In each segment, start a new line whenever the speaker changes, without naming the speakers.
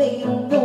They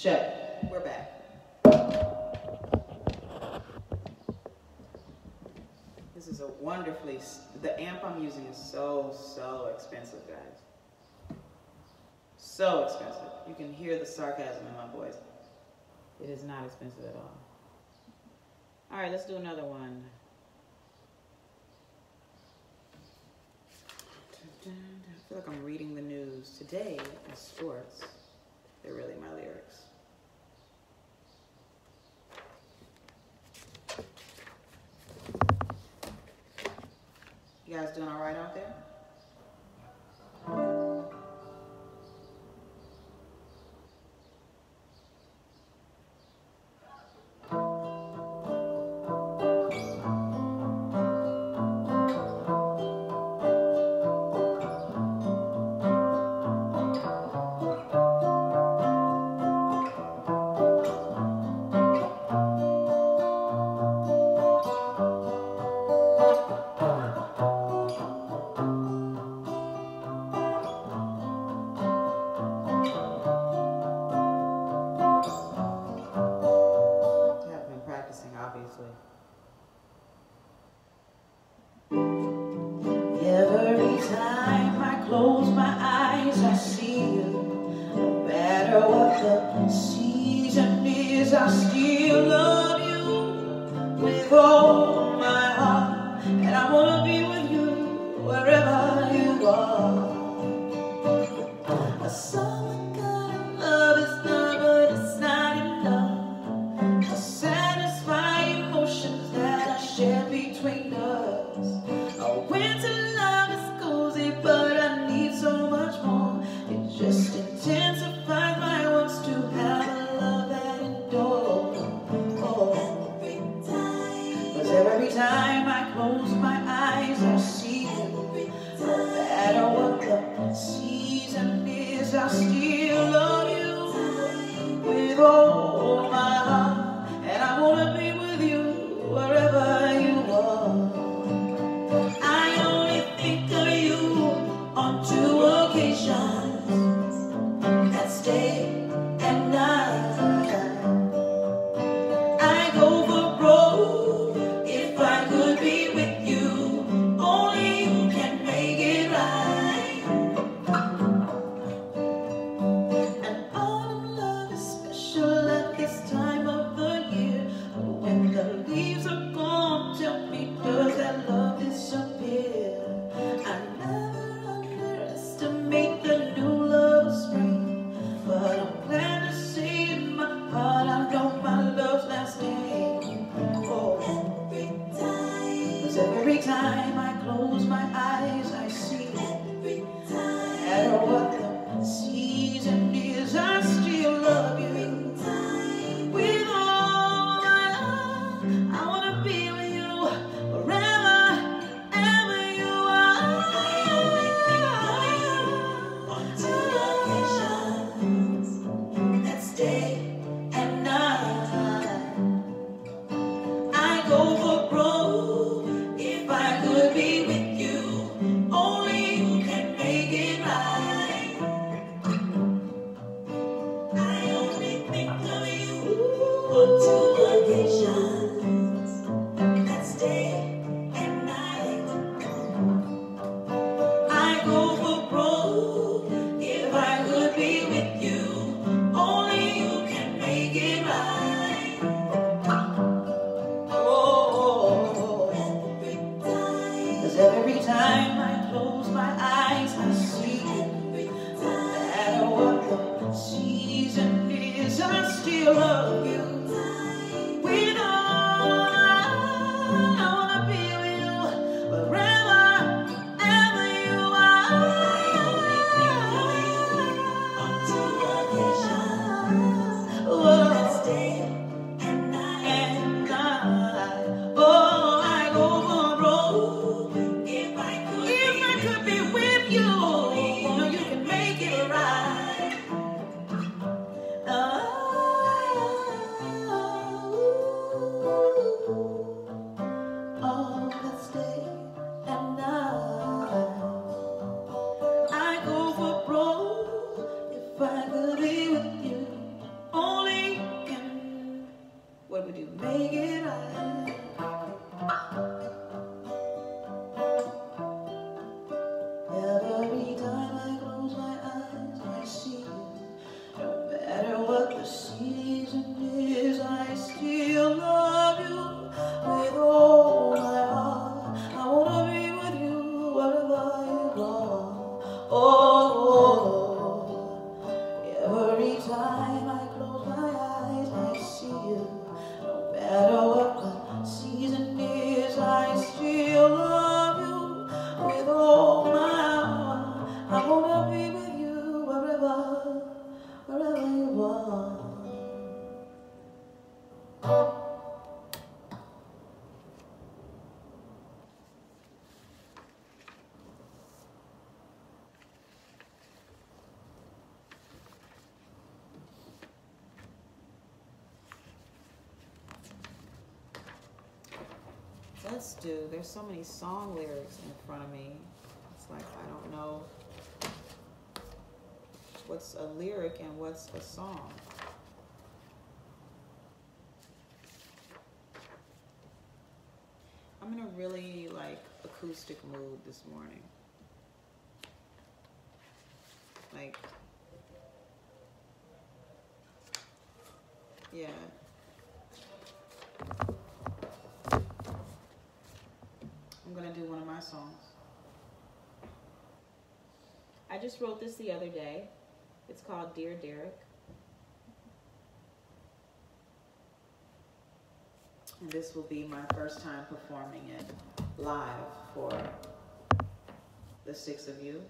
Check. We're back. This is a wonderfully, the amp I'm using is so, so expensive, guys. So expensive. You can hear the sarcasm in my voice. It is not expensive at all. All right, let's do another one. I feel like I'm reading the news. Today in sports, they're really my lyrics. guys doing all right out there? Do. There's so many song lyrics in front of me. It's like I don't know what's a lyric and what's a song. I'm in a really like acoustic mood this morning. Like, yeah. I'm gonna do one of my songs. I just wrote this the other day. It's called Dear Derek. And this will be my first time performing it live for the six of you.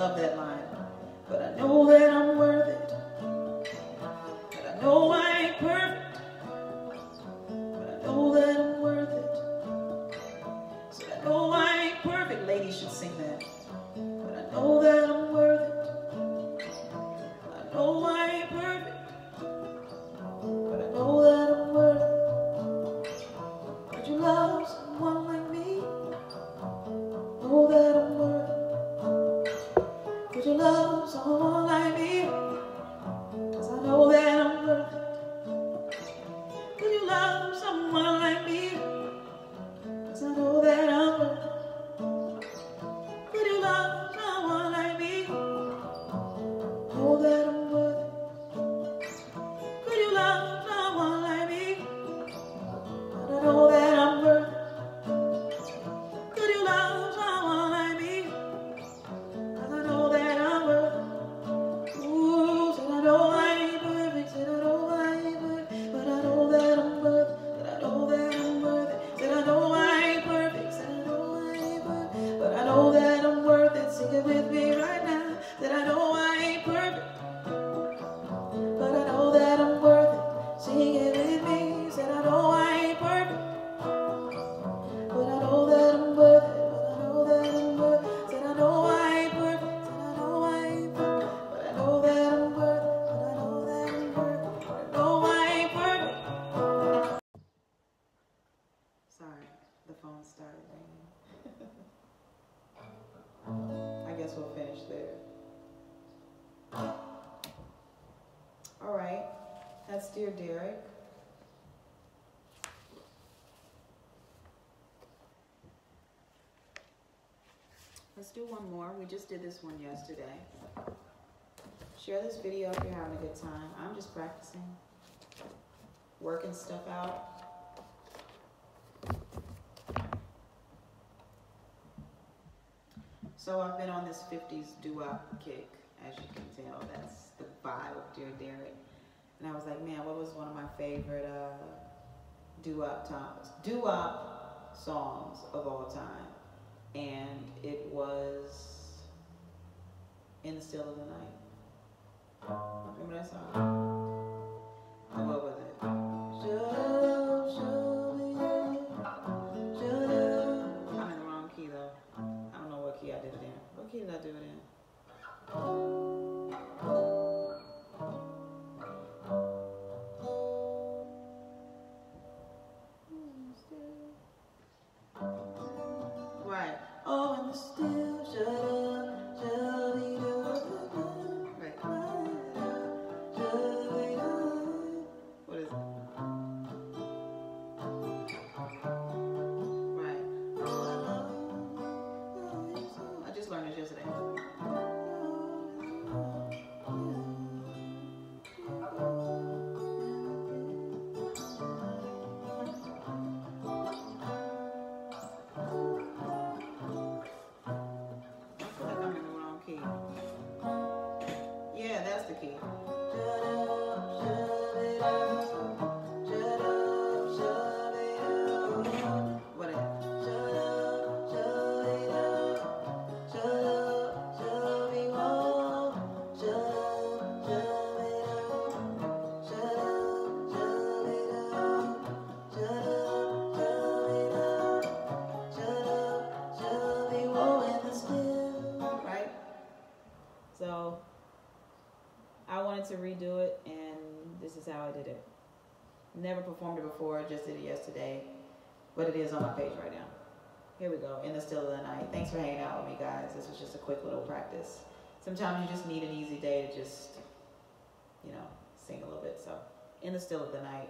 love that line. All right, that's Dear Derek. Let's do one more. We just did this one yesterday. Share this video if you're having a good time. I'm just practicing, working stuff out. So I've been on this 50s doo-wop kick, as you can tell. That's the vibe of Dear Derek. And I was like, man, what was one of my favorite uh, doo-wop times, doo-wop songs of all time? And it was In the Still of the Night. Remember that song? And what was it? I'm in the wrong key though. I don't know what key I did it in. What key did I do it in? Right. Did but it is on my page right now. Here we go, in the still of the night. Thanks for hanging out with me, guys. This was just a quick little practice. Sometimes you just need an easy day to just, you know, sing a little bit. So, in the still of the night,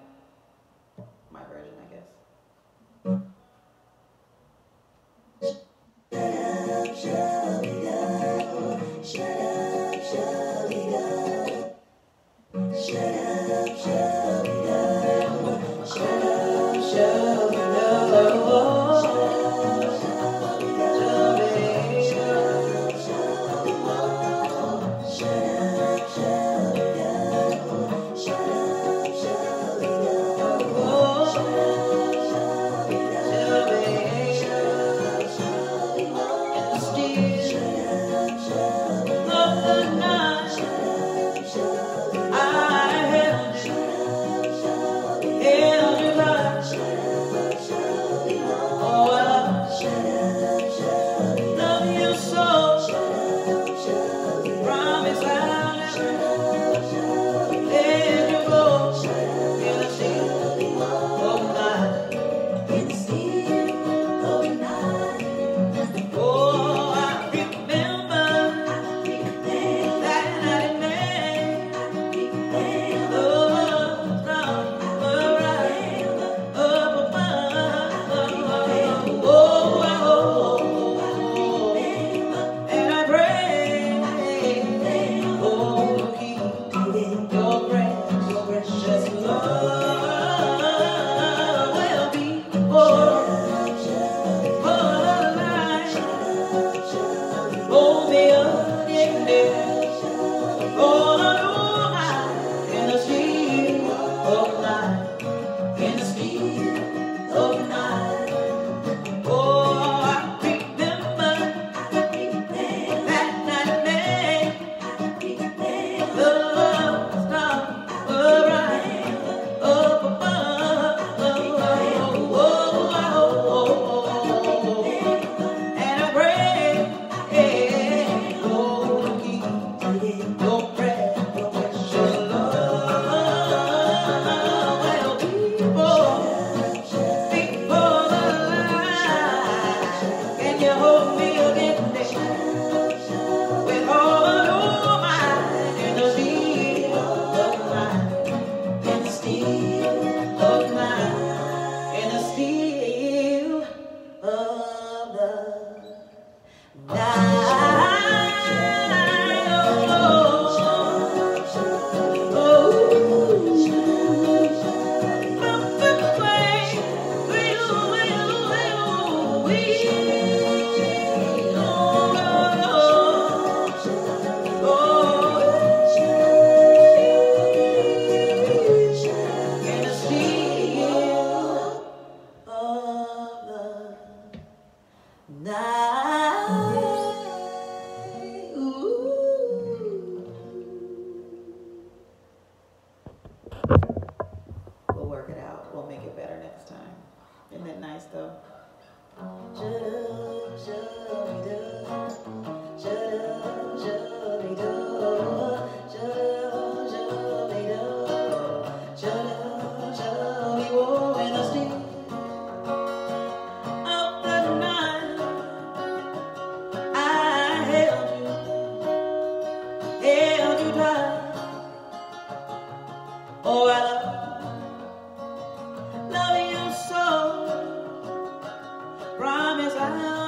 found.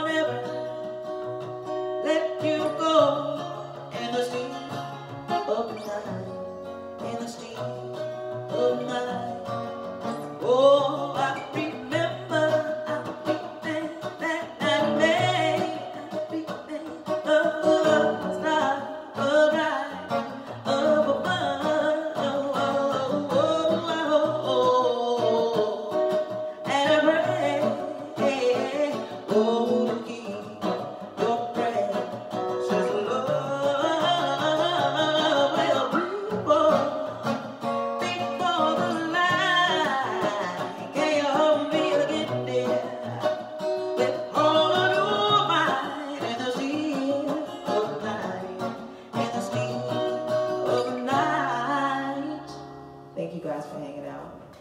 it out.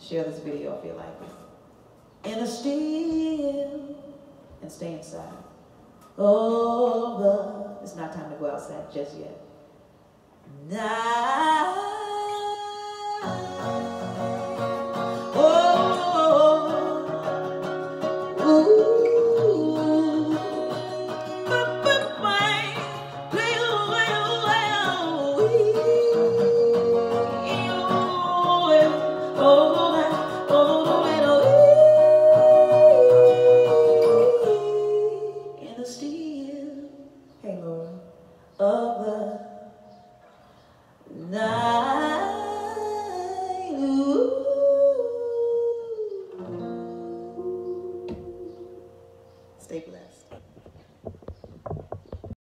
Share this video if you like it. In the still, and stay inside. Oh, it's not time to go outside just yet. Night.